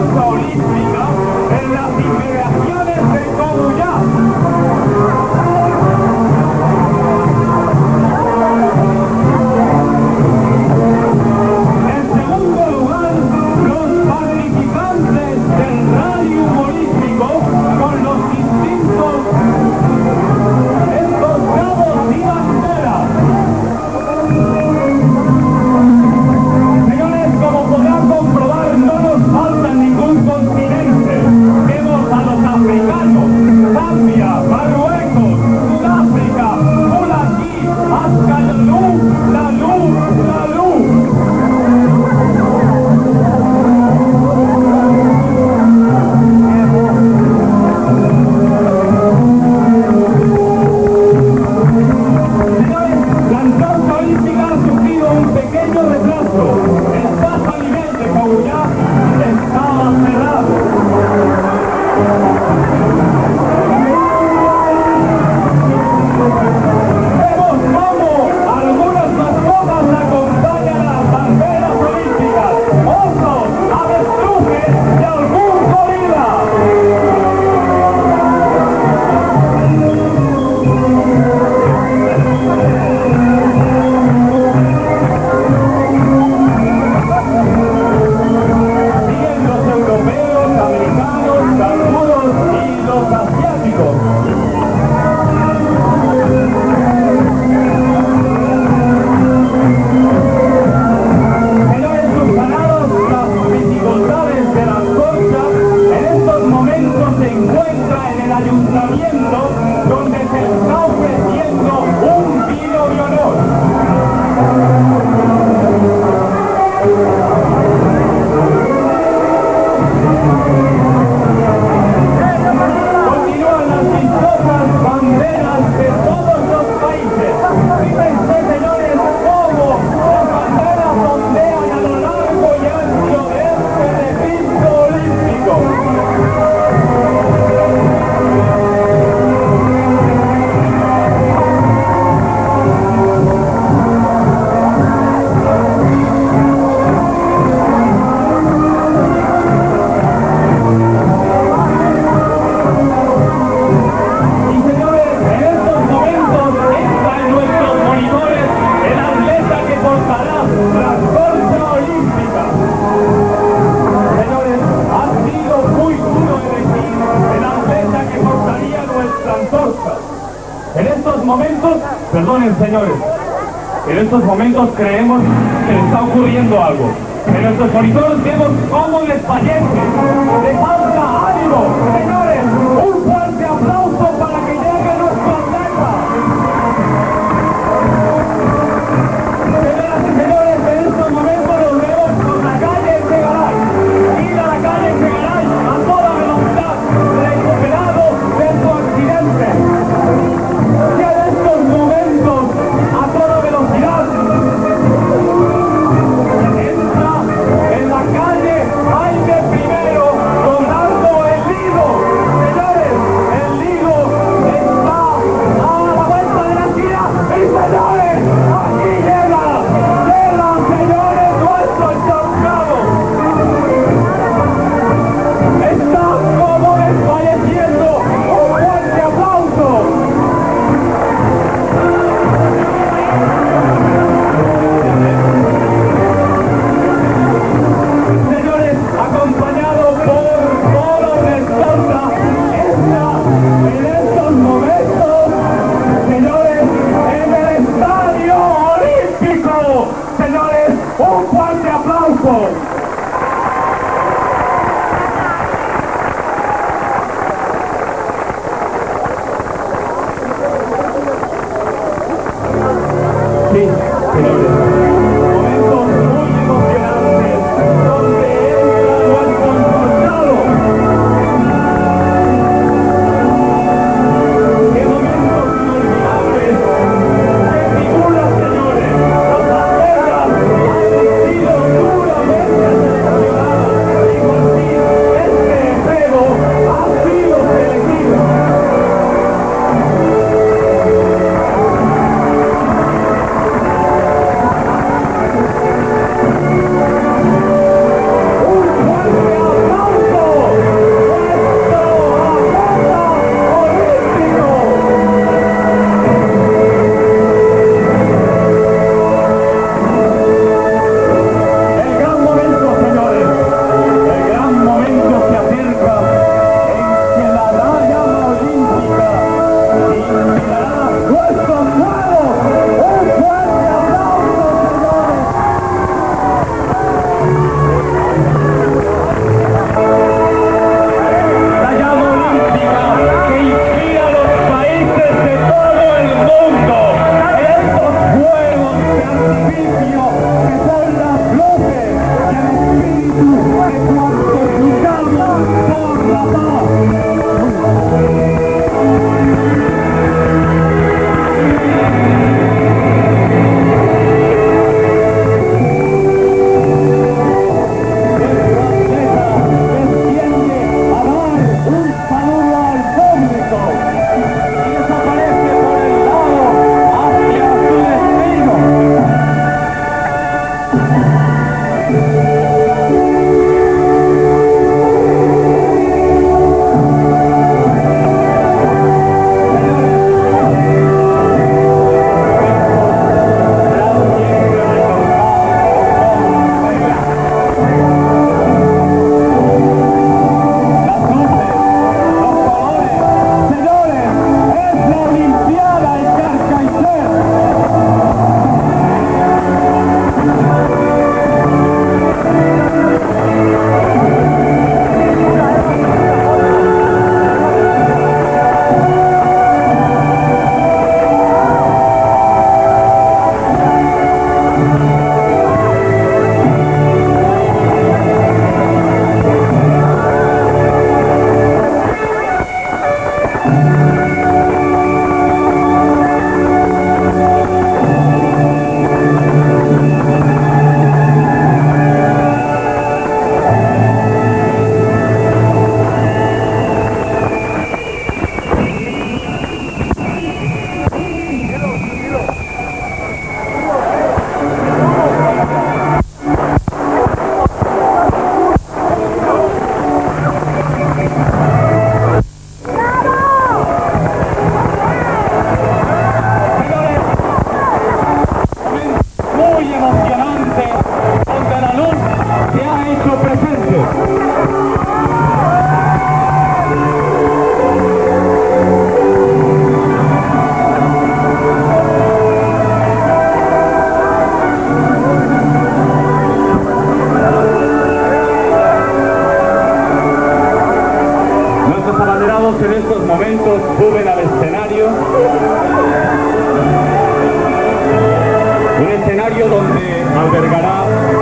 Olímpica Sufrir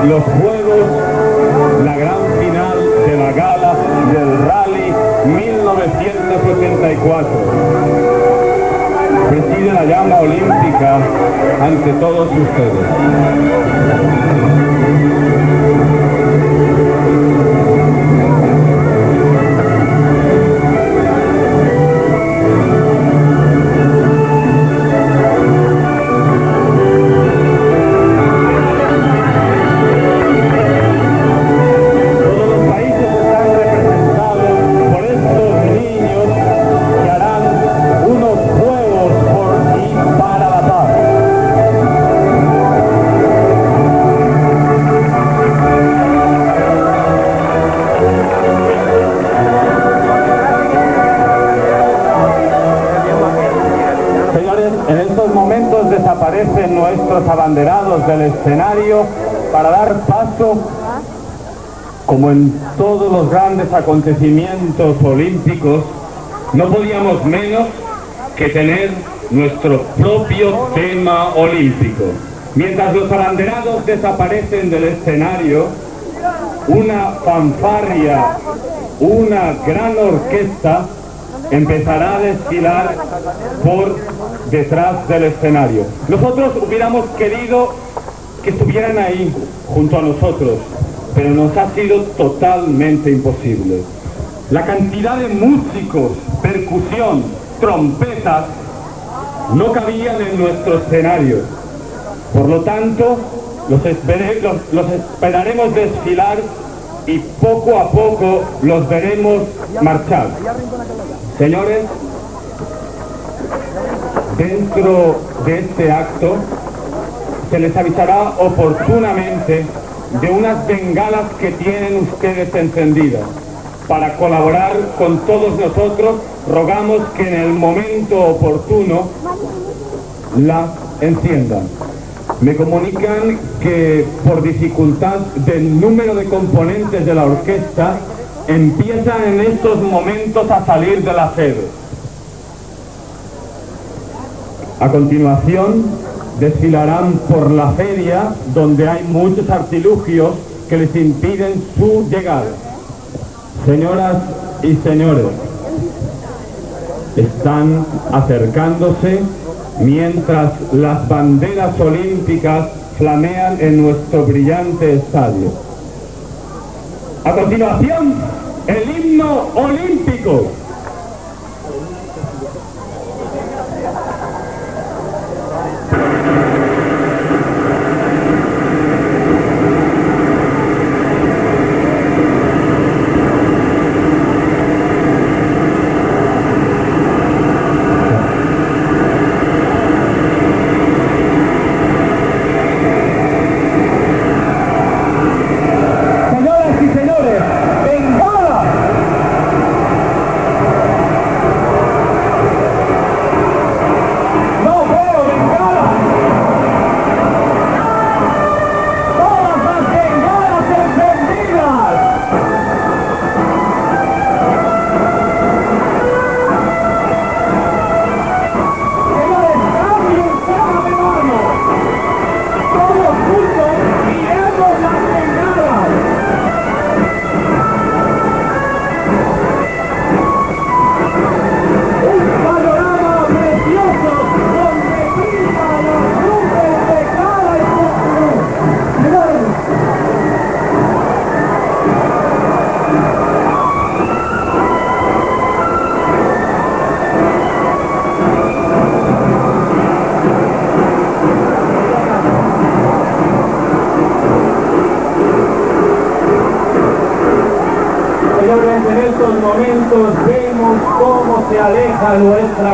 los juegos, la gran final de la gala del Rally 1984. Preside la llama olímpica ante todos ustedes. Todos los grandes acontecimientos olímpicos, no podíamos menos que tener nuestro propio tema olímpico. Mientras los abanderados desaparecen del escenario, una fanfarria, una gran orquesta empezará a desfilar por detrás del escenario. Nosotros hubiéramos querido que estuvieran ahí junto a nosotros, pero nos ha sido totalmente imposible. La cantidad de músicos, percusión, trompetas, no cabían en nuestro escenario. Por lo tanto, los, los esperaremos desfilar y poco a poco los veremos marchar. Señores, dentro de este acto se les avisará oportunamente de unas bengalas que tienen ustedes encendidas. Para colaborar con todos nosotros, rogamos que en el momento oportuno la enciendan. Me comunican que por dificultad del número de componentes de la orquesta, empiezan en estos momentos a salir de la sede. A continuación, desfilarán por la feria donde hay muchos artilugios que les impiden su llegada. Señoras y señores, están acercándose mientras las banderas olímpicas flamean en nuestro brillante estadio. A continuación, el himno olímpico.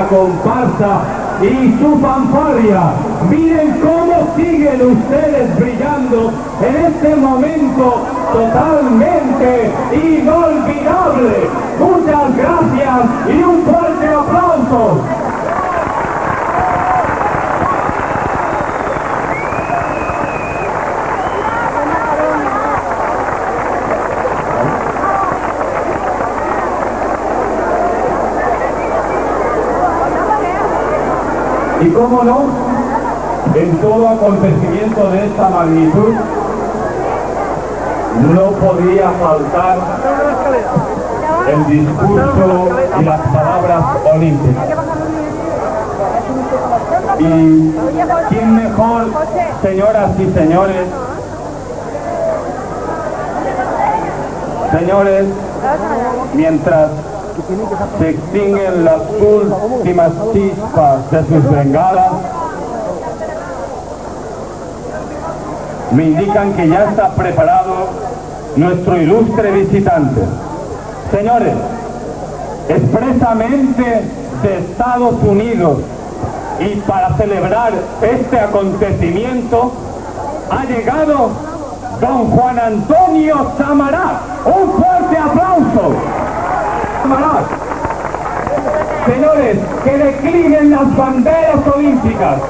Comparsa y su fanfarria. Miren cómo siguen ustedes brillando en este momento totalmente inolvidable. Muchas gracias y un fuerte aplauso. Y cómo no, en todo acontecimiento de esta magnitud, no podía faltar el discurso y las palabras olímpicas. Y quién mejor, señoras y señores, señores, mientras se extinguen las últimas chispas de sus bengalas, me indican que ya está preparado nuestro ilustre visitante. Señores, expresamente de Estados Unidos y para celebrar este acontecimiento ha llegado don Juan Antonio Samarat. Un fuerte aplauso. Samarat. Señores, que declinen las banderas olímpicas.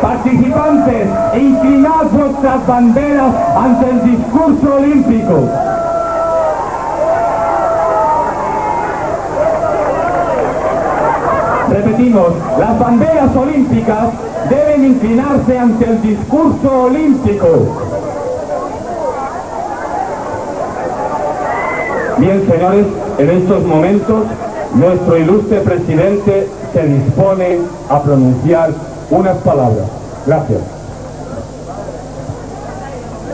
Participantes, inclinad vuestras banderas ante el discurso olímpico. Repetimos, las banderas olímpicas deben inclinarse ante el discurso olímpico. Bien, señores, en estos momentos nuestro ilustre presidente se dispone a pronunciar unas palabras. Gracias.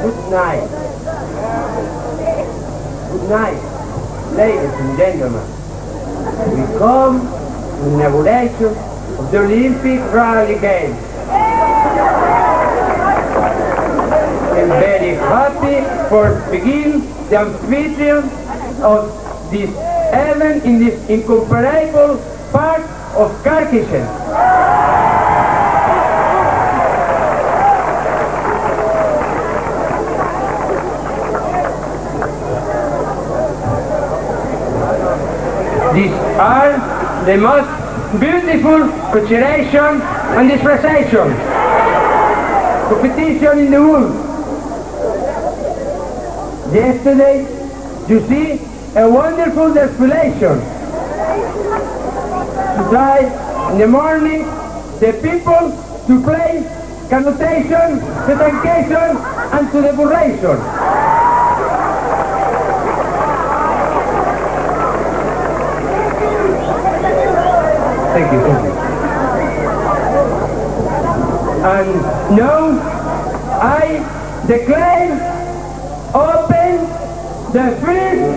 Good night. Good night, ladies and gentlemen. We come to the inauguration of the Olympic Rally Games. I'm very happy for begin the amphitryon of this event in this incomparable part of Carcassonne. These are the most beautiful consideration and expression competition in the world. Yesterday, you see a wonderful desfilation. Today, in the morning, the people to play connotation, the truncation, and to the burration. Thank you, thank you. And now I declare open the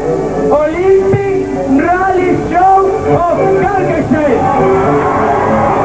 Olympic rally show of Carcassonne.